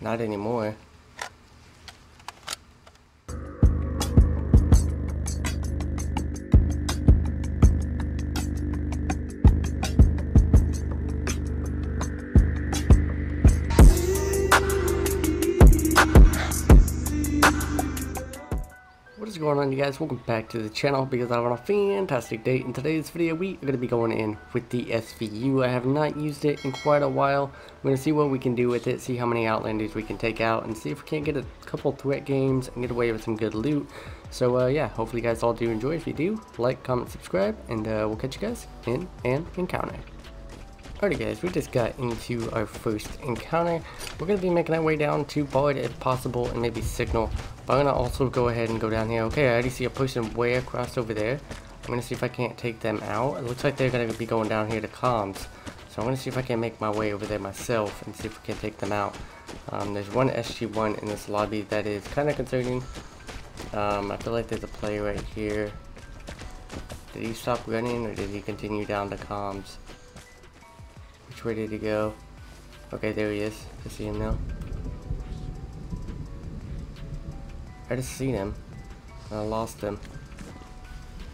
Not anymore. Guys? Welcome back to the channel because I'm on a fantastic day. In today's video we are going to be going in with the SVU. I have not used it in quite a while. I'm going to see what we can do with it, see how many Outlanders we can take out, and see if we can't get a couple threat games and get away with some good loot. So uh, yeah, hopefully you guys all do enjoy. If you do, like, comment, subscribe, and uh, we'll catch you guys in an encounter. Alrighty guys, we just got into our first encounter. We're going to be making our way down to Bard if possible and maybe Signal. I'm to also go ahead and go down here. Okay, I already see a person way across over there. I'm to see if I can't take them out. It looks like they're to be going down here to comms. So I'm to see if I can make my way over there myself and see if we can take them out. Um, there's one SG-1 in this lobby that is kind of concerning. Um, I feel like there's a player right here. Did he stop running or did he continue down to comms? Which way did he go? Okay, there he is. I see him now. I just seen him. I lost him.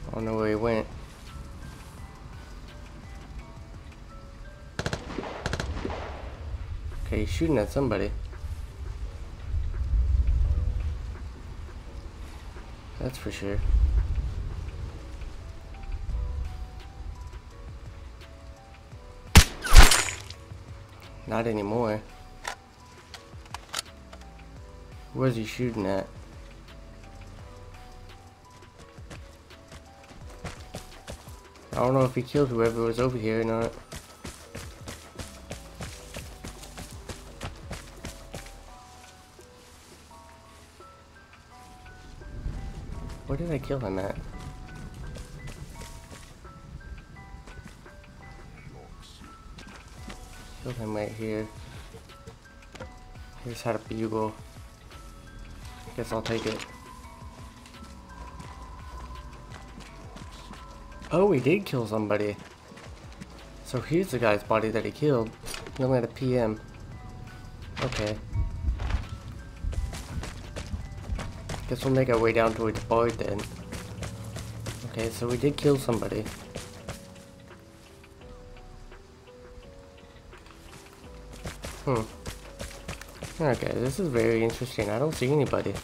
I don't know where he went. Okay, he's shooting at somebody. That's for sure. Not anymore. Where's he shooting at? Don't know if he killed whoever was over here or not. Where did I kill him at? Killed him right here. Here's had a bugle. Guess I'll take it. Oh, he did kill somebody. So here's the guy's body that he killed. He only had a PM. Okay. Guess we'll make our way down to towards Bard then. Okay, so we did kill somebody. Hmm. Okay, this is very interesting. I don't see anybody.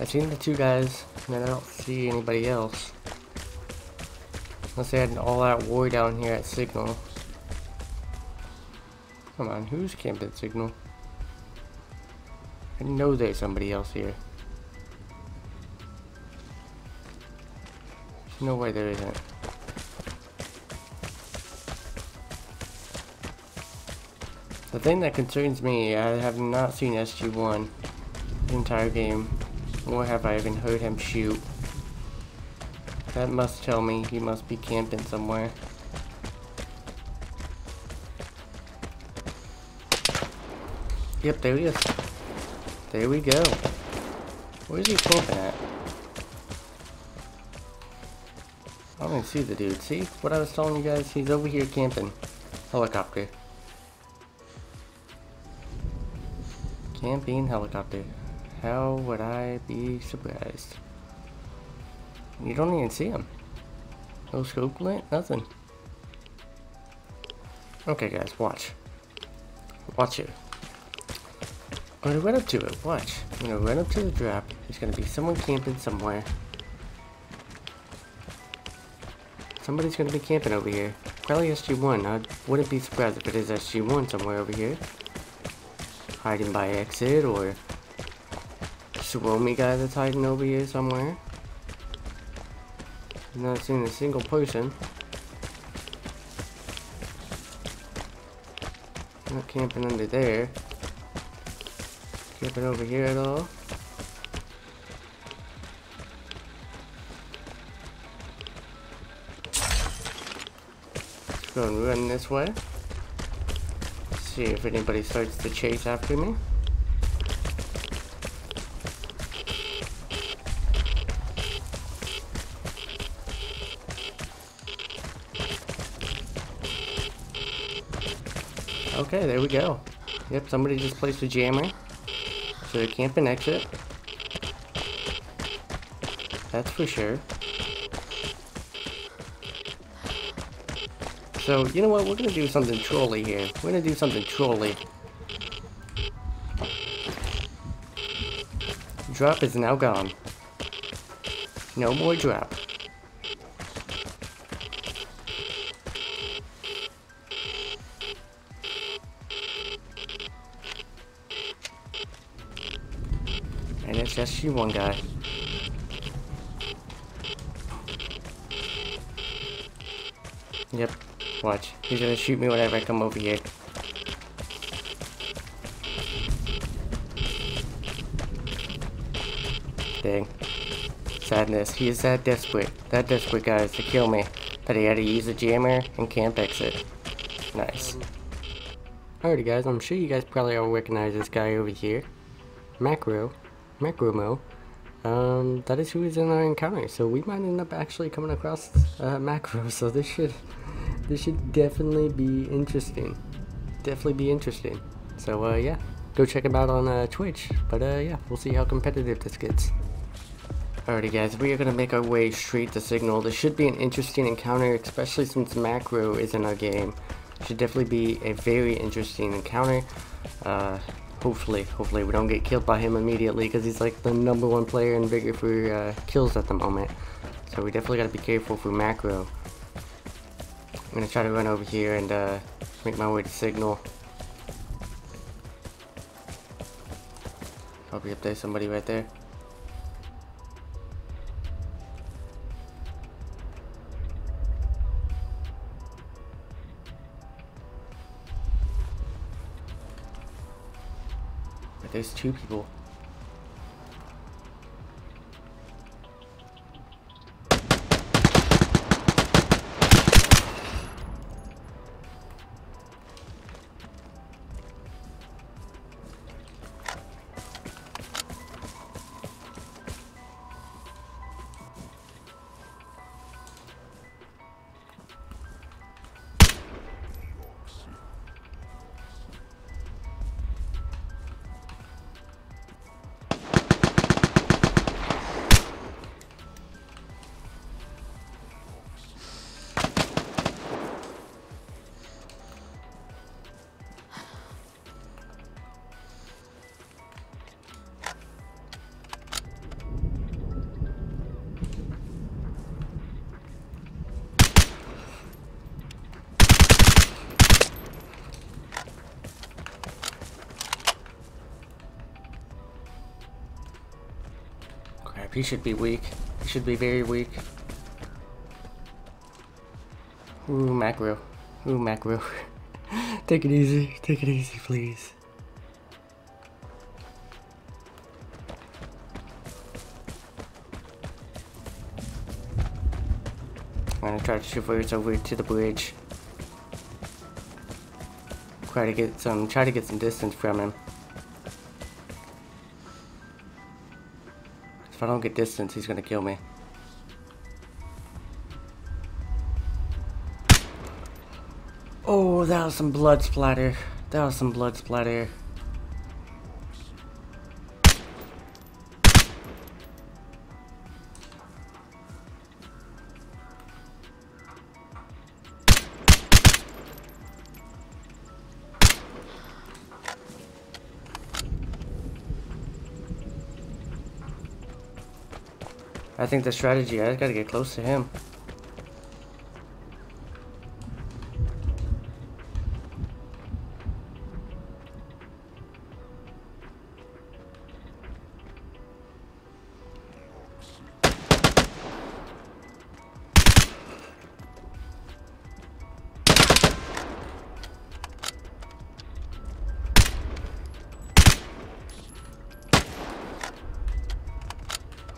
I've seen the two guys, and I don't see anybody else. Unless they had an all-out war down here at Signal. Come on, who's camping Signal? I know there's somebody else here. There's no way there isn't. The thing that concerns me, I have not seen SG-1 the entire game, nor have I even heard him shoot. That must tell me he must be camping somewhere. Yep, there he is. There we go. Where's he camping at? I don't even see the dude. See what I was telling you guys? He's over here camping. Helicopter. Camping helicopter. How would I be surprised? You don't even see him. No scope lit, nothing. Okay guys, watch. Watch it. I'm gonna run up to it, watch. I'm gonna run up to the drop. There's gonna be someone camping somewhere. Somebody's gonna be camping over here. Probably SG-1. I wouldn't be surprised if it is SG-1 somewhere over here. Hiding by exit or Suomi guy that's hiding over here somewhere. Not seeing a single person. Not camping under there. Camping over here at all. Let's go and run this way. See if anybody starts to chase after me. Okay, there we go. Yep, somebody just placed a jammer. So it can't an exit. That's for sure. So, you know what? We're gonna do something trolly here. We're gonna do something trolly. Drop is now gone. No more drop. You one guy. Yep, watch. He's gonna shoot me whenever I come over here. Dang. Sadness. He is that desperate, that desperate guys to kill me, that he had to use a jammer and camp exit. Nice. Alrighty guys, I'm sure you guys probably all recognize this guy over here. Macro. Macromo. Um, that is who is in our encounter, so we might end up actually coming across uh, Macro, so this should, this should definitely be interesting. Definitely be interesting. So uh, yeah, go check him out on uh, Twitch, but uh, yeah, we'll see how competitive this gets. Alrighty guys, we are going to make our way straight to Signal. This should be an interesting encounter, especially since Macro is in our game. Should definitely be a very interesting encounter. Uh, hopefully, hopefully we don't get killed by him immediately because he's like the number one player in Vigor for uh, kills at the moment. So we definitely got to be careful for Macro. I'm to try to run over here and uh, make my way to Signal. Be up there, somebody right there. There's two people. He should be weak. He should be very weak. Ooh, macro. Ooh, macro. Take it easy. Take it easy, please. I'm gonna try to traverse over to the bridge. Try to get some, try to get some distance from him. If I don't get distance, he's gonna kill me. Oh, that was some blood splatter. That was some blood splatter. I think the strategy, I gotta get close to him.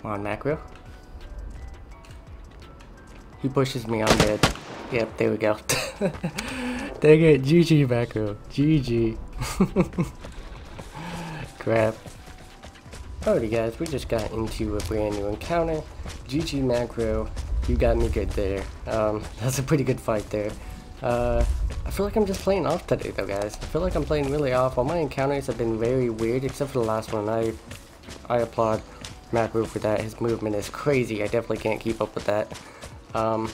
on macro. He pushes me, I'm dead. Yep, there we go. Dang it, GG macro. GG. Crap. Alrighty guys, we just got into a brand new encounter. GG macro. You got me good there. Um, that's a pretty good fight there. Uh, I feel like I'm just playing off today though guys. I feel like I'm playing really off. All my encounters have been very weird except for the last one. I I applaud Macro for that. His movement is crazy. I definitely can't keep up with that. Um,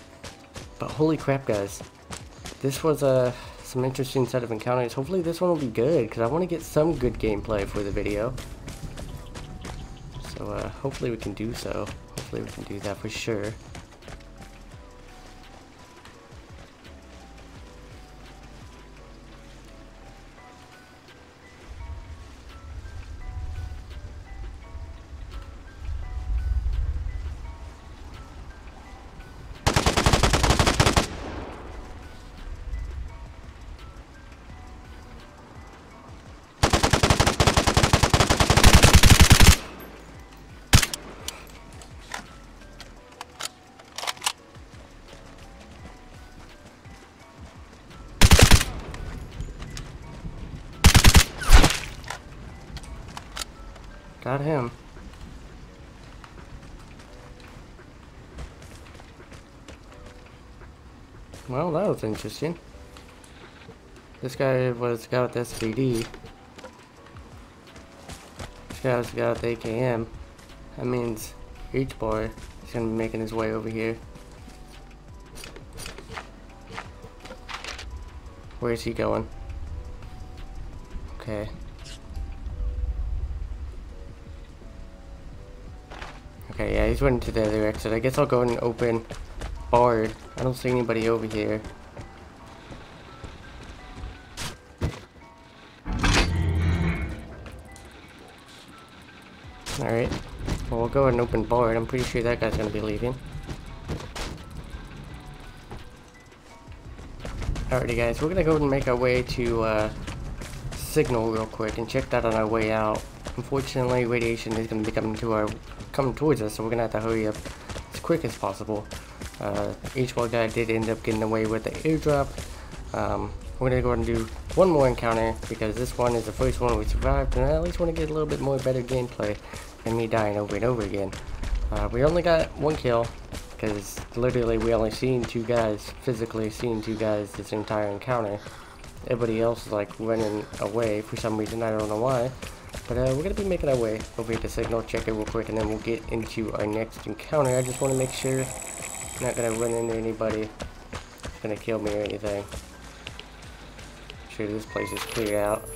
but holy crap guys. This was uh, some interesting set of encounters. Hopefully this one will be good because I want to get some good gameplay for the video. So uh, hopefully we can do so. Hopefully we can do that for sure. Got him. Well, that was interesting. This guy was got with SVD. This guy was got with AKM. That means each boy is gonna be making his way over here. Where is he going? Okay. Okay, yeah, he's running to the other exit. I guess I'll go and open barred. I don't see anybody over here. Alright. Well, we'll go ahead and open barred. I'm pretty sure that guy's gonna be leaving. Alrighty guys, we're gonna go and make our way to uh, Signal real quick and check that on our way out. Unfortunately, radiation is gonna be coming to our coming towards us, so we're gonna have to hurry up as quick as possible. Uh, H1 guy did end up getting away with the airdrop. Um, we're gonna go and do one more encounter because this one is the first one we survived, and I at least want to get a little bit more better gameplay than me dying over and over again. Uh, we only got one kill because literally we only seen two guys, physically seen two guys this entire encounter. Everybody else is like running away for some reason, I don't know why. But uh, we're going to be making our way over here to Signal, check it real quick, and then we'll get into our next encounter. I just want to make sure I'm not going to run into anybody that's going to kill me or anything. Sure this place is cleared out.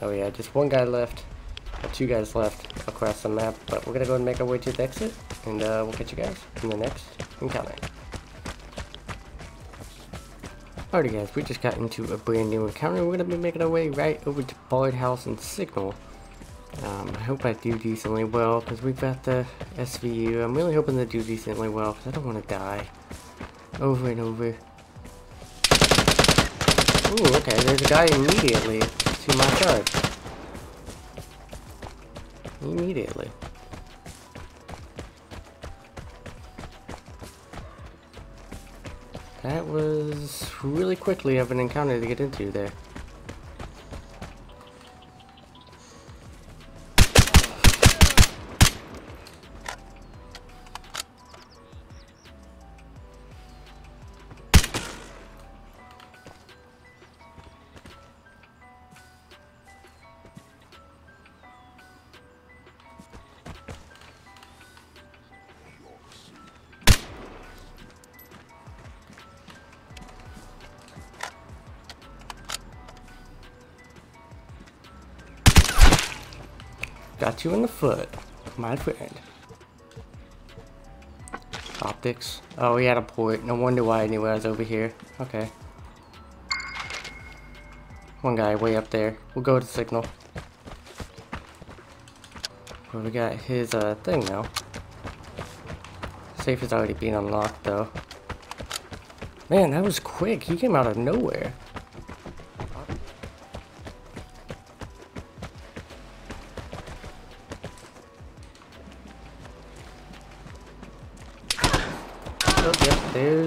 Oh yeah, just one guy left. Or two guys left across the map, but we're going to go and make our way to the exit, and uh, we'll catch you guys in the next encounter. Alrighty guys, we just got into a brand new encounter. We're going to be making our way right over to Bard House and Signal. Um, I hope I do decently well, because we've got the SVU. I'm really hoping to do decently well, because I don't want to die. Over and over. Ooh, okay, there's a guy immediately to my charge. Immediately. That was really quickly of an encounter to get into there. Got you in the foot, my friend. Optics. Oh, he had a port. No wonder why I I was over here. Okay. One guy way up there. We'll go to signal. We got his uh, thing now. Safe has already been unlocked though. Man, that was quick. He came out of nowhere.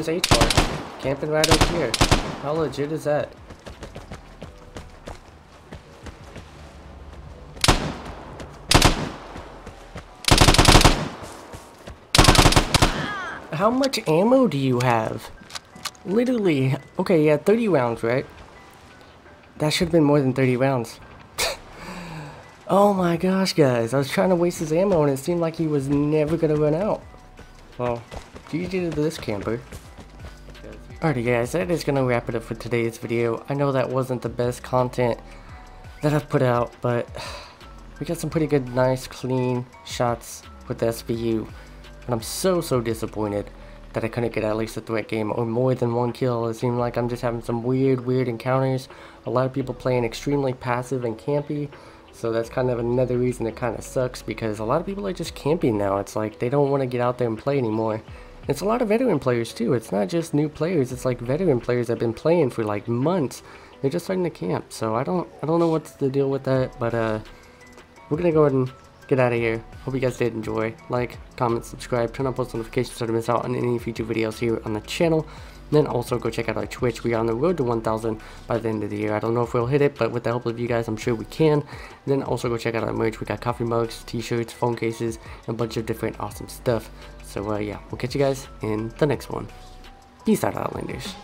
Camping right up here. How legit is that? How much ammo do you have? Literally, okay, yeah, 30 rounds, right? That should have been more than 30 rounds. oh my gosh, guys. I was trying to waste his ammo and it seemed like he was never going to run out. Well, GG to this camper. Alrighty guys, that is going to wrap it up for today's video. I know that wasn't the best content that I've put out, but we got some pretty good, nice, clean shots with SVU. And I'm so, so disappointed that I couldn't get at least a threat game or more than one kill. It seemed like I'm just having some weird, weird encounters. A lot of people playing extremely passive and campy. So that's kind of another reason it kind of sucks because a lot of people are just camping now. It's like they don't want to get out there and play anymore. It's a lot of veteran players too. It's not just new players. It's like veteran players that have been playing for like months. They're just starting to camp. So I don't I don't know what's the deal with that, but uh we're gonna go ahead and get out of here. Hope you guys did enjoy. Like, comment, subscribe, turn on post notifications so to miss out on any future videos here on the channel. Then also go check out our Twitch. We are on the road to 1,000 by the end of the year. I don't know if we'll hit it, but with the help of you guys, I'm sure we can. Then also go check out our merch. We got coffee mugs, t-shirts, phone cases, and a bunch of different awesome stuff. So uh, yeah, we'll catch you guys in the next one. Peace out, Outlanders.